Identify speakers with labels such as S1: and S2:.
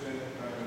S1: Senate, uh,